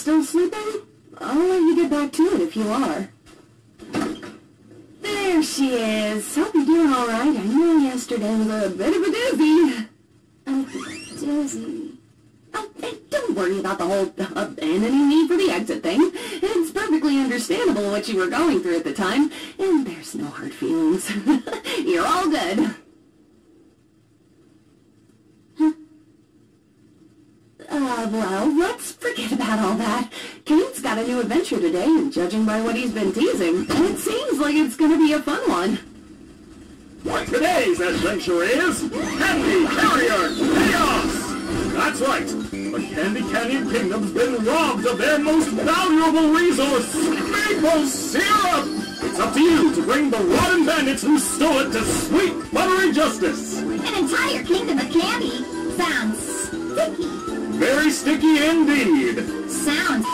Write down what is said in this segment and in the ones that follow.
still sleeping? I'll let you get back to it if you are. There she is. Hope you're doing all right. I know yesterday was a bit of a doozy. I'm dizzy. Oh, don't worry about the whole uh, abandoning me for the exit thing. It's perfectly understandable what you were going through at the time, and there's no hard feelings. you're all good. Uh, well, let's forget about all that. Caine's got a new adventure today, and judging by what he's been teasing, it seems like it's gonna be a fun one. What today's adventure is Candy Carrier Chaos! That's right, the Candy Canyon Kingdom's been robbed of their most valuable resource, maple syrup! It's up to you to bring the rotten bandits who stole it to sweet, buttery justice! An entire kingdom of candy. Sounds sticky. Very sticky indeed! Sounds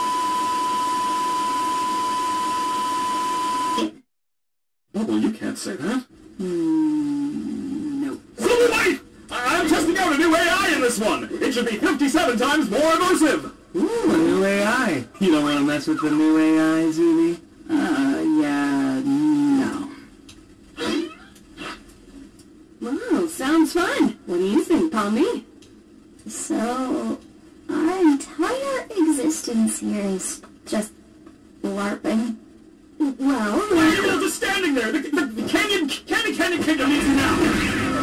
Bubble, you can't say that. Nope. Silver White! I- I'm testing out a new AI in this one! It should be 57 times more immersive! Ooh, a new AI. You don't want to mess with the new AI, Zooble? Uh, yeah, no. Wow, sounds fun. What do you think, Pomni? so. Our entire existence here is just LARPing. Why Well, are you all just standing there? The, the, the Canyon, Candy Candy Kingdom needs you now!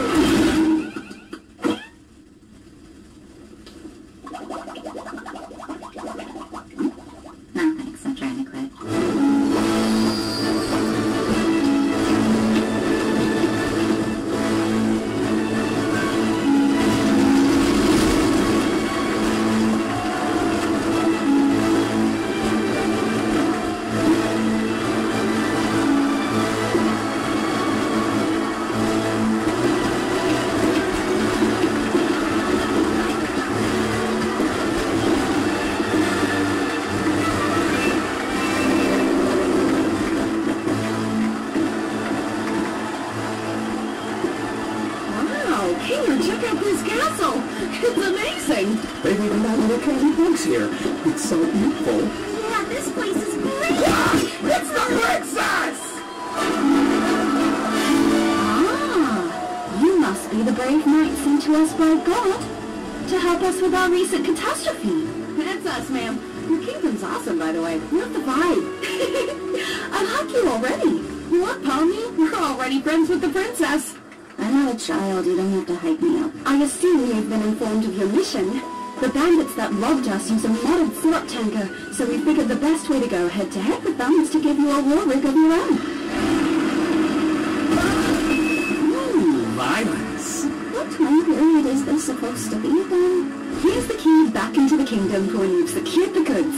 To us by God to help us with our recent catastrophe. That's us, ma'am. Your kingdom's awesome, by the way. Love the vibe. I like you already. Look, Pomni, we're already friends with the princess. I'm not a child, you don't have to hype me up. I assume you've been informed of your mission. The bandits that robbed us use a modded syrup tanker, so we figured the best way to go head-to-head with them is to give you a war rig of your own. Supposed to be then? Here's the key back into the kingdom for when you've secured the goods.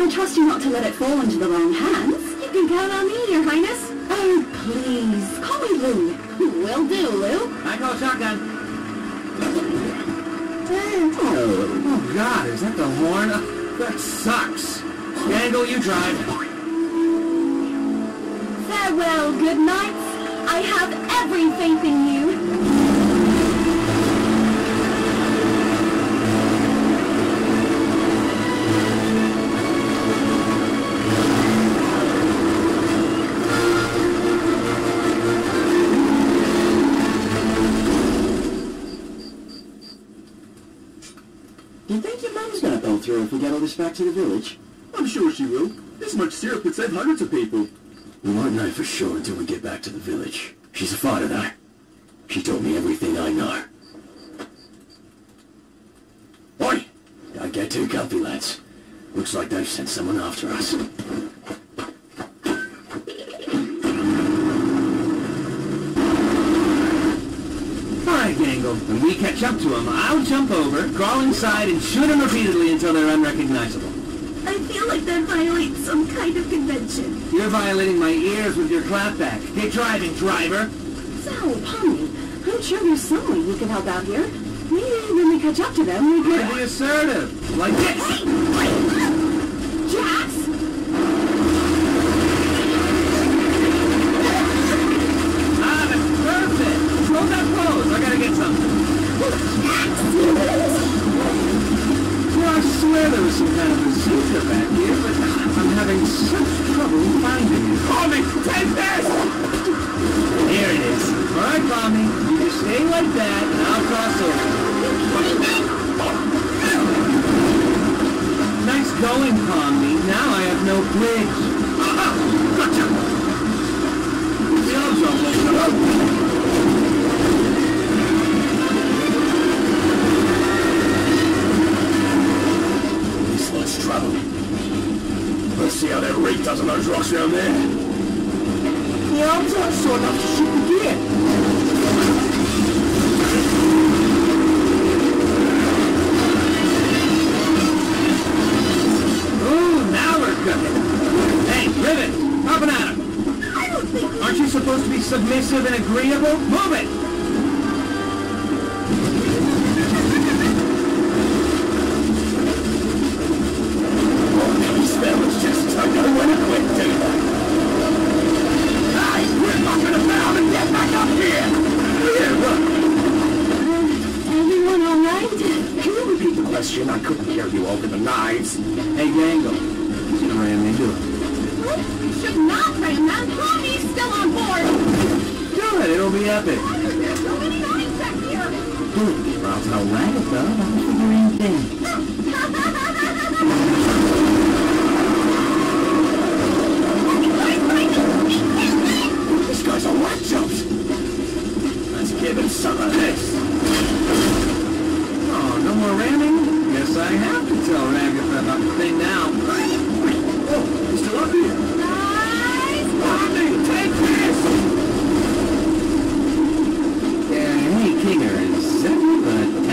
I trust you not to let it fall into the wrong hands. You can count on me, your highness. Oh, please, call me Lou. Will do, Lou. I call shotgun. Oh, Oh, God, is that the horn? Uh, That sucks. Gangle, you drive. Farewell, good knights. I have every faith in you. Through if we get all this back to the village? I'm sure she will. This much syrup would save hundreds of people. We won't know for sure until we get back to the village. She's a though. She told me everything I know. Oi! Don't get too comfy, lads. Looks like they've sent someone after us. Alright, Gangle. When we catch up to them, I'll jump over, crawl inside, and shoot them repeatedly until they're unrecognizable. I feel like that violates some kind of convention. You're violating my ears with your clapback. Get driving, driver! So, Pomni, I'm sure there's some way we can help out here. Maybe when we catch up to them, we could... be assertive. Like this! I'm having such trouble finding you, Pomni. Take this. Here it is. All right, Pomni. you just stay like that, and I'll cross over. Nice going, Pomni. Now I have no bridge. Gotcha! The almost up. See how that rake does on those rocks down there. The arms aren't short enough to shoot the gear. Ooh, now we're cooking. Hey, Rivet, popping at him. Aren't you supposed to be submissive and agreeable? Move it! It'll be epic. There's so many knives. Good. Or else I'll rag it, though. That'll figure anything. This guy's on whack jumps. Let's give him some of this. Oh, no more ramming? Guess I have to tell Ragatha about the thing now. Oh, he's still up here. Rodney, take this! Hey, is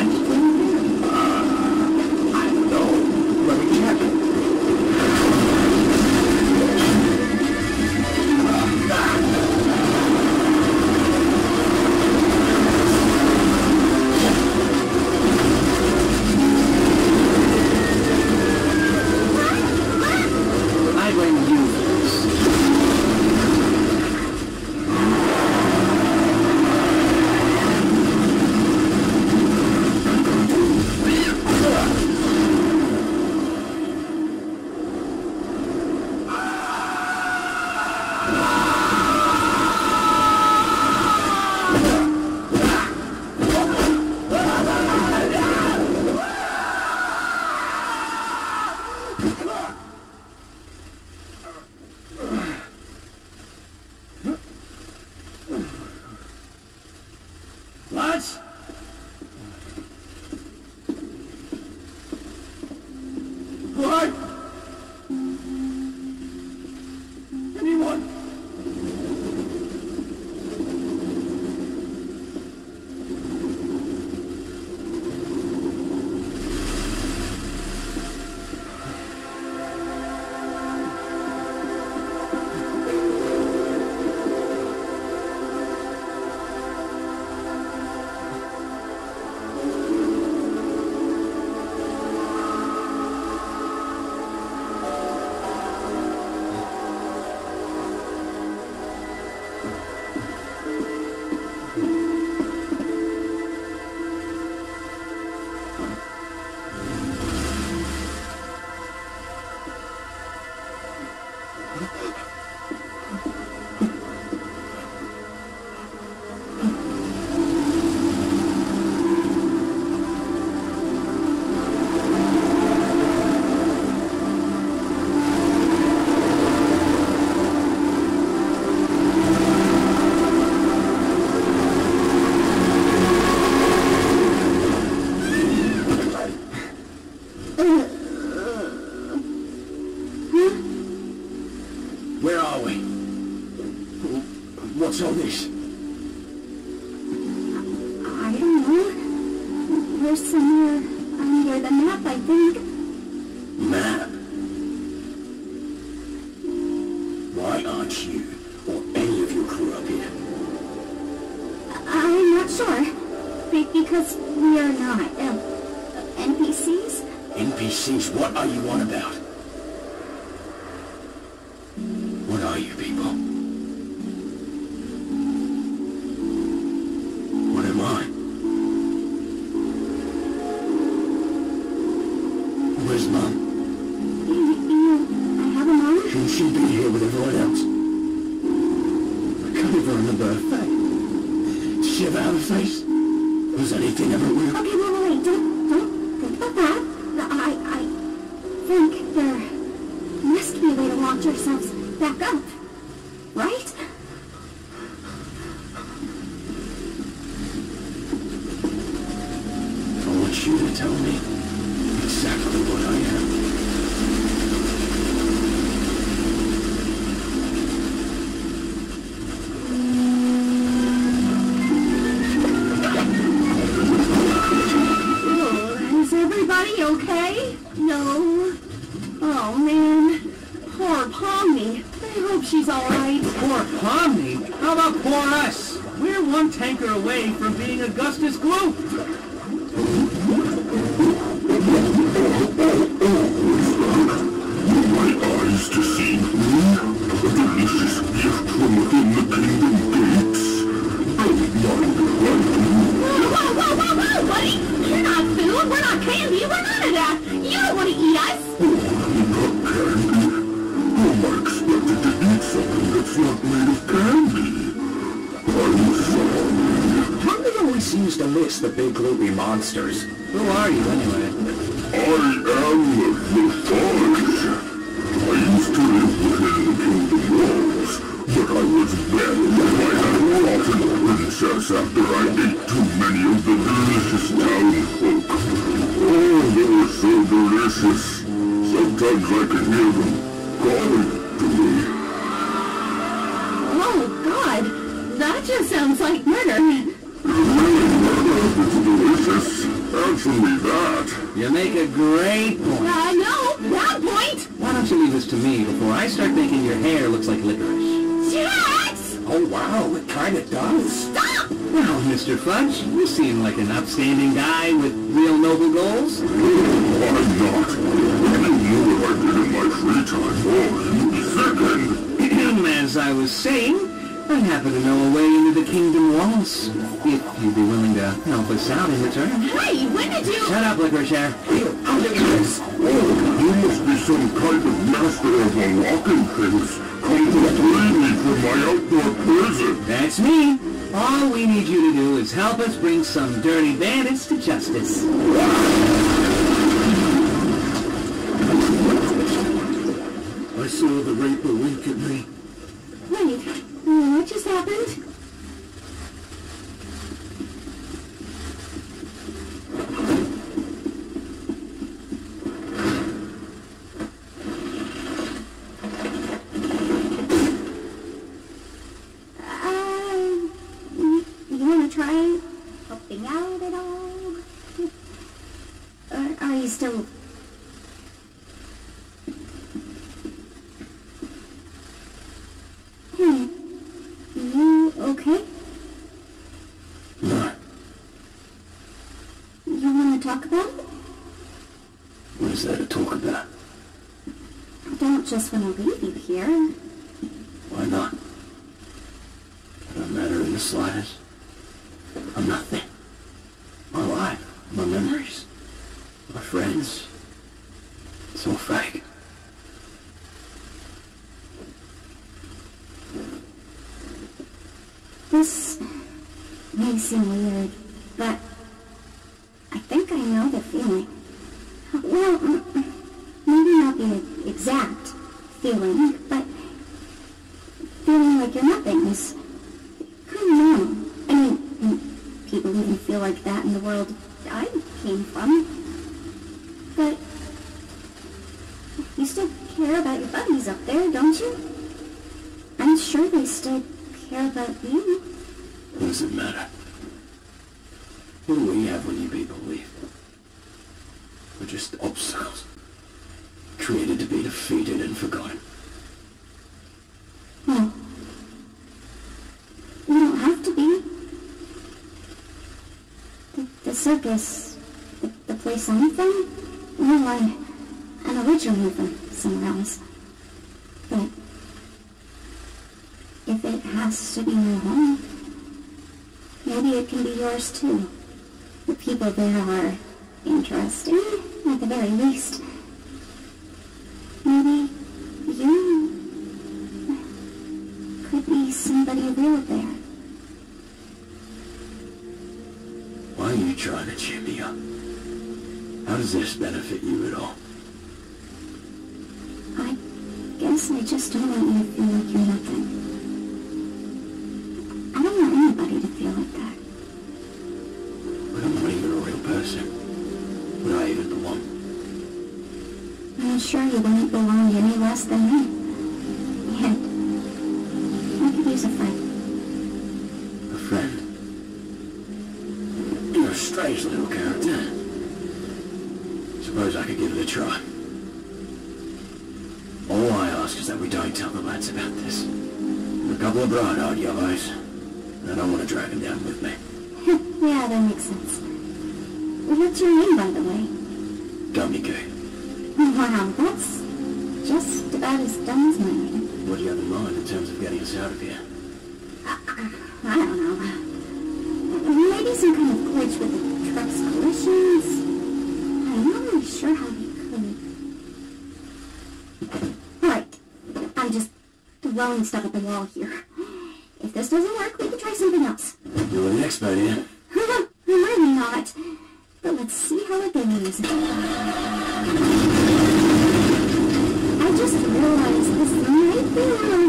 What? Know. We're birthday. Shiver her face. Was anything ever real? Okay, wait, wait, wait. Don't one tanker away from being Augustus Gloop. my eyes gift from the kingdom gates. Whoa, whoa, whoa, whoa, buddy! You're not food, we're not candy, we're none of that! You don't want to eat us! not candy. Who am I expected to eat something that's not made of candy? Seems to miss the big gloopy monsters. Who are you, anyway? I am Lafarge. I used to live within the kingdom walls, but I was banned by that rotten princess after I ate too many of the delicious town folk. Oh, they were so delicious. Sometimes I can hear them calling to me. Oh, God! That just sounds like murder. It's delicious. Answer me that. You make a great point. Uh, no, that point! Why don't you leave this to me before I start thinking your hair looks like licorice? Jax! Oh wow, it kinda does. Stop! Well, Mr. Fudge, you seem like an upstanding guy with real noble goals. I'm not. If you knew what I did in my free time, oh, you'd be sickened. As I was saying, I happen to know a way into the kingdom walls. If you'd be willing to help us out in return. Hey, when did you... Shut up, licorice hair. I'll do this. Oh, you must be some kind of master of unlocking things. Come to free me from my outdoor prison. That's me. All we need you to do is help us bring some dirty bandits to justice. I saw the Reaper wink at me. Wait, what just happened? Um, you want to try helping out at all? Or are you still... Hmm. You okay? No, You want to talk about it? what is there to talk about? I don't just want to leave you here. Why not? It don't matter in the slightest. I'm nothing. My life, my memories, my friends. It's all fake. This may seem weird, but I think I know the feeling. Well, maybe not the exact feeling, but feeling like you're nothing is kind of normal. I mean, people even feel like that in the world I came from. But you still care about your buddies up there, don't you? I'm sure they still care about you. What does it matter? What do we have when you people leave? We're just obstacles. Created to be defeated and forgotten. Hmm. Well, you don't have to be. The, the circus, the, the place I'm from, well, I, I'm originally from somewhere else. has to be one. Maybe it can be yours too. The people there are interesting, at the very least. Maybe you could be somebody real there. Why are you trying to cheer me up? How does this benefit you at all? I guess I just don't want you to feel like you're I'm sure you wouldn't belong any less than me. Yet, I could use a friend. A friend. You're a strange little character. Suppose I could give it a try. All I ask is that we don't tell the lads about this. We're a couple of bright-eyed yellows. and I don't want to drag them down with me. yeah, that makes sense. What's your name, by the way? Wow, that's just about as dumb as my name. What do you have in mind in terms of getting us out of here? I don't know. Maybe some kind of glitch with the truck's collisions. I'm not really sure how we could. Alright, I'm just throwing stuff at the wall here. If this doesn't work, we can try something else. You're an expert here. I'm really not. But let's see how it goes. Mm-hmm.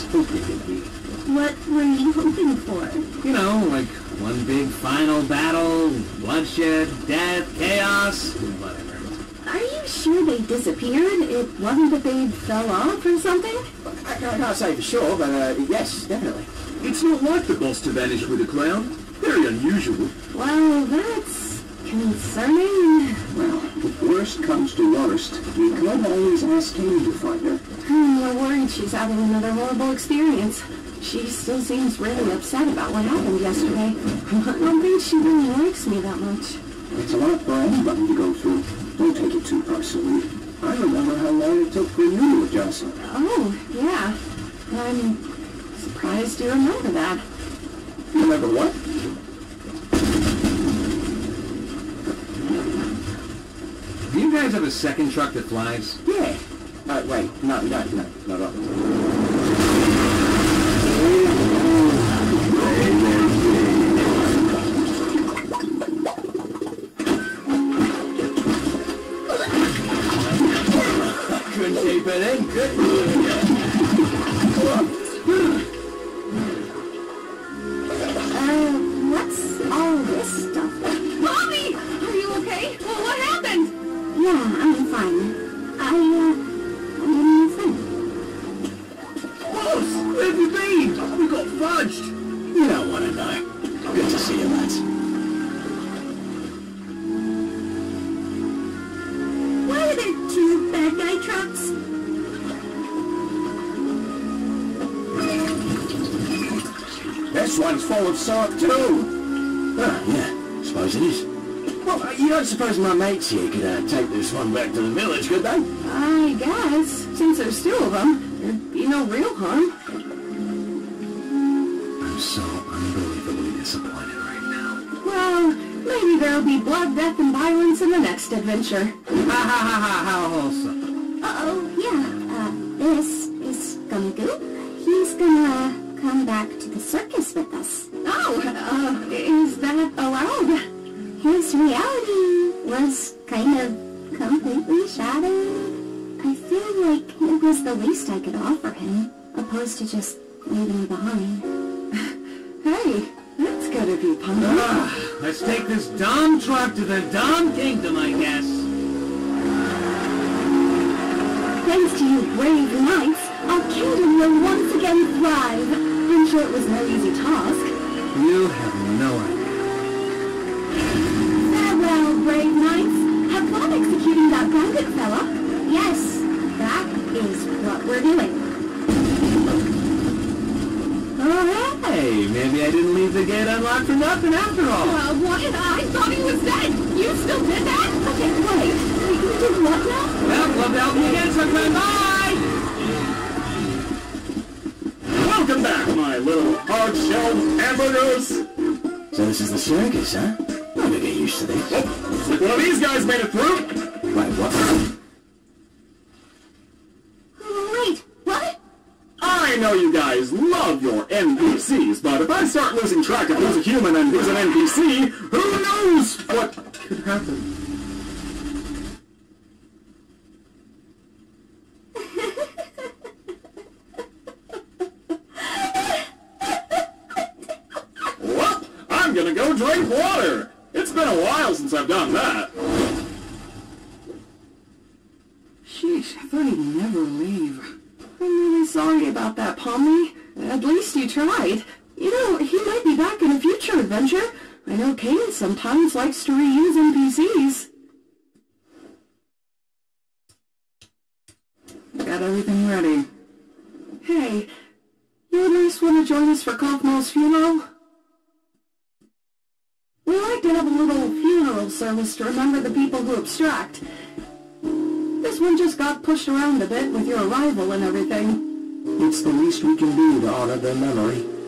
Was hoping it'd be. What were you hoping for? You know, like one big final battle, bloodshed, death, chaos, whatever. Are you sure they disappeared? It wasn't that they fell off or something? I can't, I can't say for sure, but uh, yes, definitely. It's not like the boss to vanish with a clown. Very unusual. Well, that's concerning. Well, worst comes to worst, we could always ask you to find her. Hmm, We're worried she's having another horrible experience. She still seems really upset about what happened yesterday. I don't think she really likes me that much. It's a lot for anybody to go through. Don't take it too personally. I remember how long it took for you to adjust. Oh, yeah. I'm surprised you remember that. Remember what? You guys have a second truck that flies? Yeah. Uh, wait, no, no, no, no, no. Couldn't keep it in, could? Uh, what's all this stuff? Suppose my mates here could uh, take this one back to the village, could they? I guess. Since there's two of them, there'd be no real harm. I'm so unbelievably disappointed right now. Well, maybe there'll be blood, death, and violence in the next adventure. Ha ha ha ha, how wholesome. Uh-oh, yeah. Uh, this is Gummigoo. He's gonna come back to the circus with us. Oh, uh, is that allowed? His reality was kind of completely shattered. I feel like it was the least I could offer him, opposed to just leaving behind. hey, that's good of you, Punk. Ah, let's take this dumb truck to the dumb kingdom, I guess. Thanks to you brave knights, our kingdom will once again thrive. I'm sure it was no easy task. You have no idea brave knights. Have fun executing that bandit fella. Yes, that is what we're doing. Oh, hey, maybe I didn't leave the gate unlocked for nothing after all. Well, what? I thought he was dead. You still did that? Okay, wait. You did what now? Well, love to help me again sometime. Bye! Welcome back, my little hard-shelled hamburgers! So this is the circus, huh? I'm gonna get used to this. Oh, looks like one of these guys made it through! Wait, what? Wait, what? I know you guys love your NPCs, but if I start losing track of who's a human and who's an NPC, who knows what could happen? Well, I'm gonna go drink water! It's been a while since I've done that. Sheesh, I thought he'd never leave. I'm really sorry about that, Pomni. At least you tried. You know, he might be back in a future adventure. I know Caine sometimes likes to reuse NPCs. Everything ready. Hey, you and Reese want to join us for Kaufmo's funeral? We like to have a little funeral service to remember the people who abstract. This one just got pushed around a bit with your arrival and everything. It's the least we can do to honor their memory.